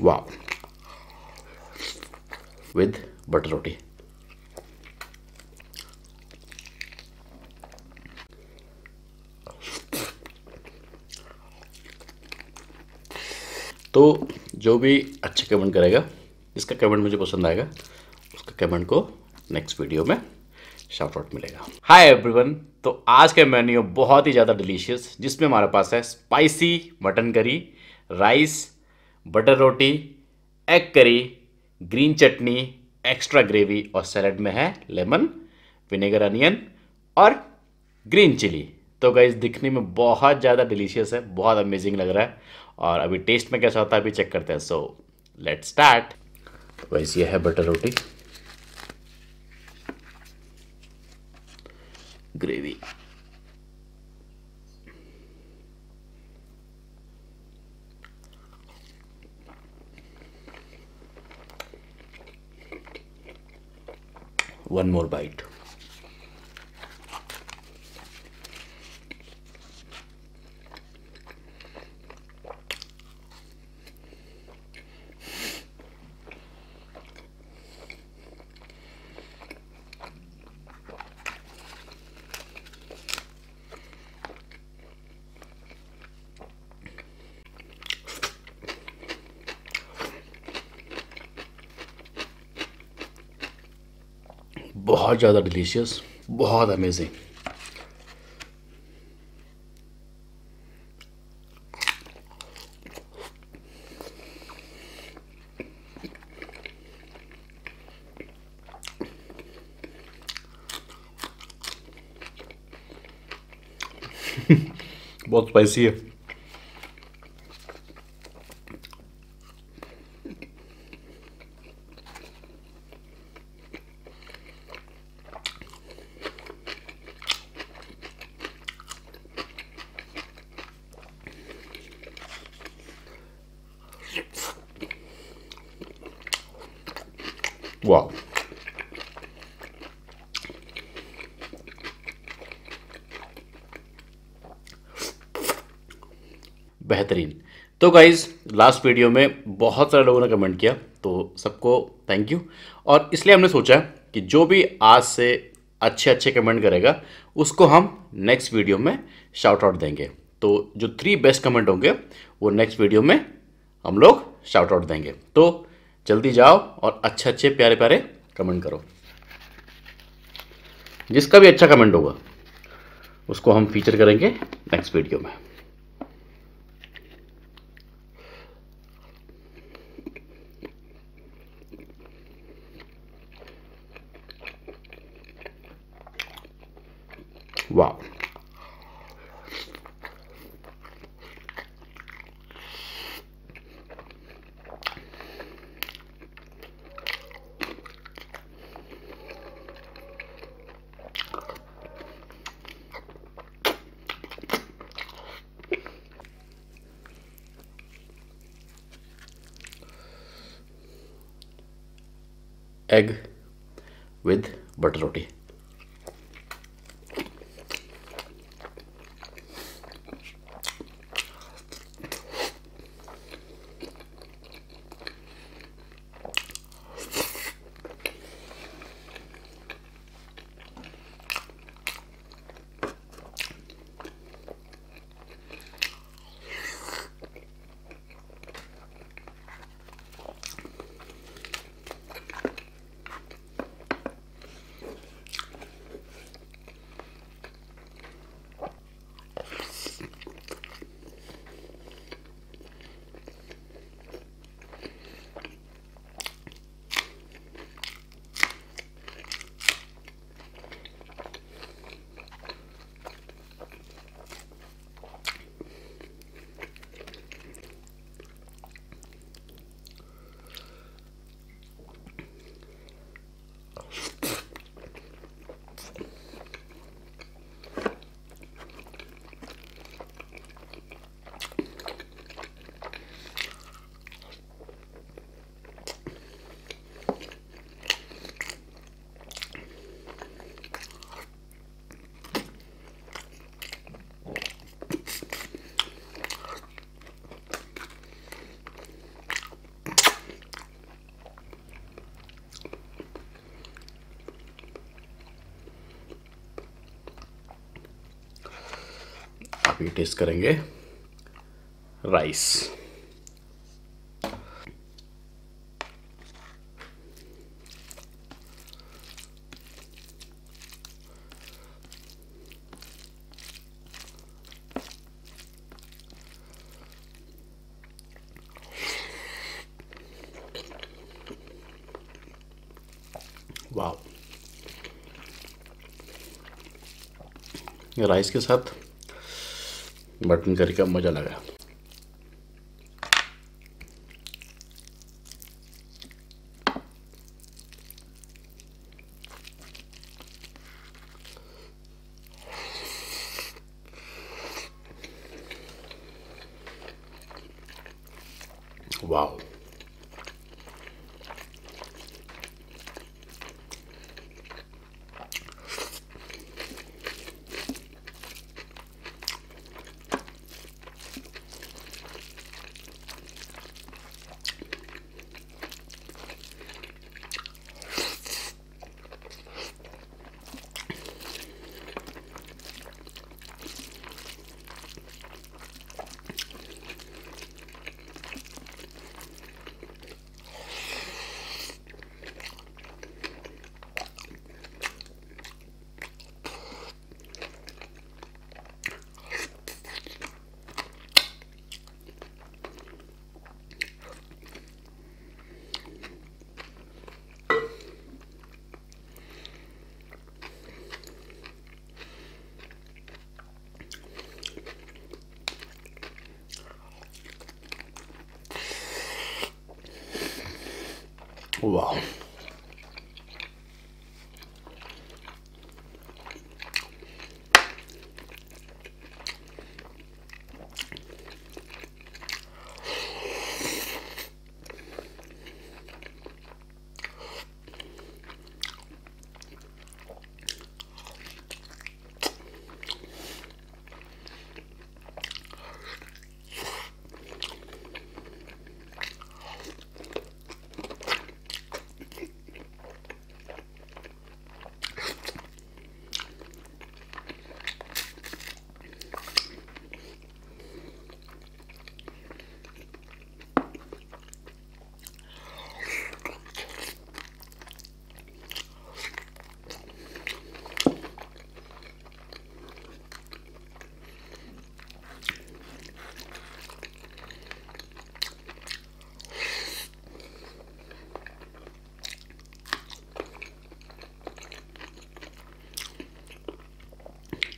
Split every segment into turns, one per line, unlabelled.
वाह with butter रोटी तो जो भी अच्छे कमेंट करेगा जिसका कमेंट मुझे पसंद आएगा, उसका कमेंट को नेक्स्ट वीडियो में शाउट आउट मिलेगा। हाय एवरीवन तो आज का मेन्यू बहुत ही ज़्यादा डिलीशियस जिसमें हमारे पास है spicy mutton curry rice butter रोटी एग करी ग्रीन चटनी एक्स्ट्रा ग्रेवी और सैलड में है लेमन विनेगर अनियन और ग्रीन चिली तो गाइज़ दिखने में बहुत ज़्यादा डिलीशियस है, बहुत अमेजिंग लग रहा है और अभी टेस्ट में कैसा होता है, अभी चेक करते हैं. सो लेट स्टार्ट वैसे ये है बटर रोटी ग्रेवी one more bite बहुत ज़्यादा डिलीशियस बहुत अमेजिंग बहुत स्पाइसी है। वाह बेहतरीन। तो गाइज़ लास्ट वीडियो में बहुत सारे लोगों ने कमेंट किया तो सबको थैंक यू और इसलिए हमने सोचा कि जो भी आज से अच्छे अच्छे कमेंट करेगा, उसको हम नेक्स्ट वीडियो में शाउट आउट देंगे। तो जो थ्री बेस्ट कमेंट होंगे, वो नेक्स्ट वीडियो में हम लोग शाउट आउट देंगे। तो जल्दी जाओ और अच्छे अच्छे प्यारे प्यारे कमेंट करो। जिसका भी अच्छा कमेंट होगा, उसको हम फीचर करेंगे नेक्स्ट वीडियो में। वाह एग विद बटर रोटी अभी टेस्ट करेंगे. राइस वाह राइस के साथ मटन करी का मज़ा लगा। वाह वाह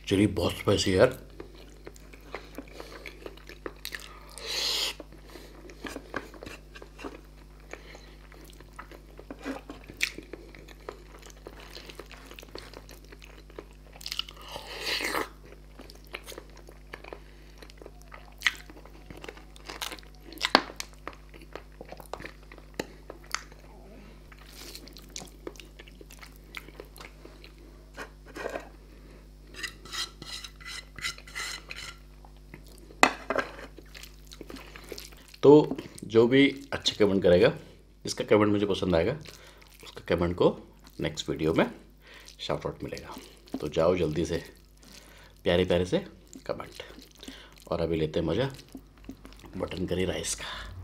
चलिए बहुत स्पाइसी यार। तो जो भी अच्छे कमेंट करेगा जिसका कमेंट मुझे पसंद आएगा, उसका कमेंट को नेक्स्ट वीडियो में शॉर्ट आउट मिलेगा। तो जाओ जल्दी से, प्यारे प्यारे से कमेंट और अभी लेते हैं मज़ा। बटन करी राइस का।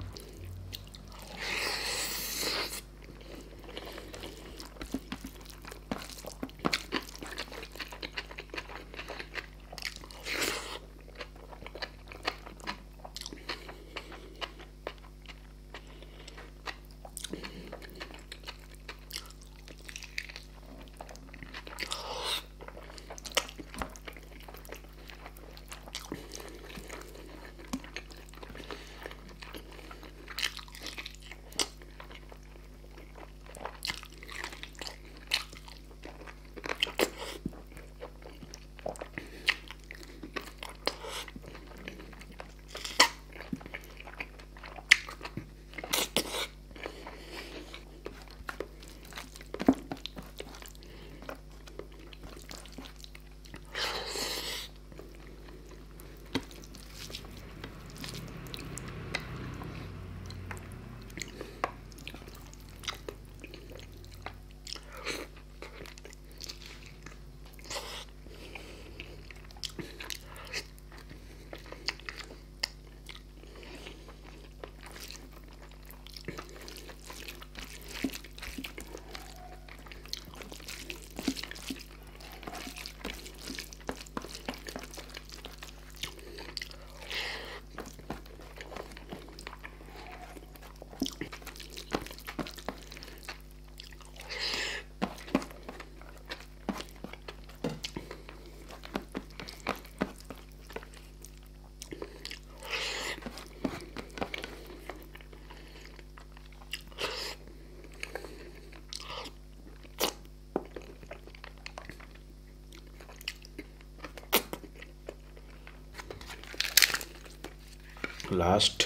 लास्ट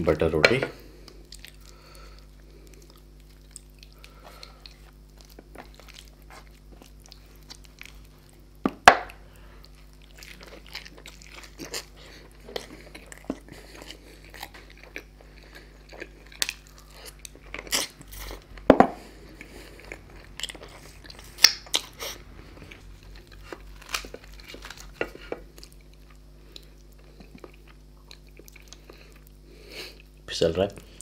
बटर रोटी फिसल रहा है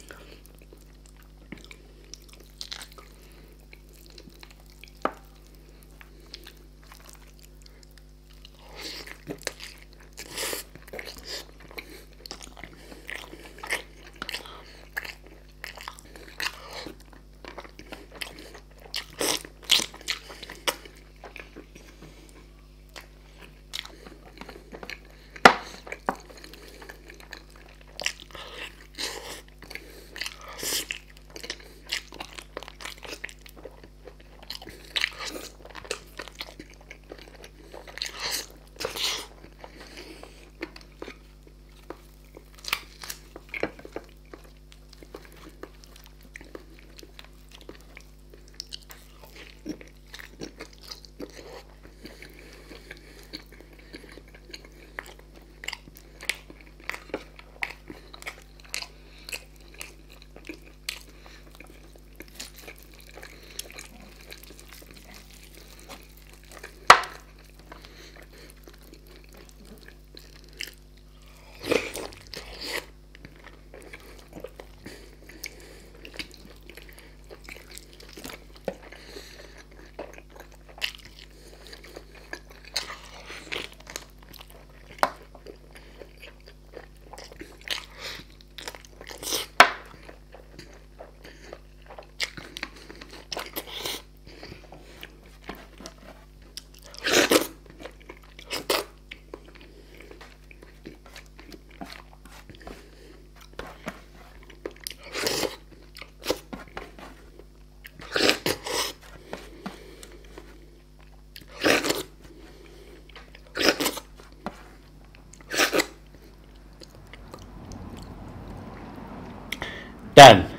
10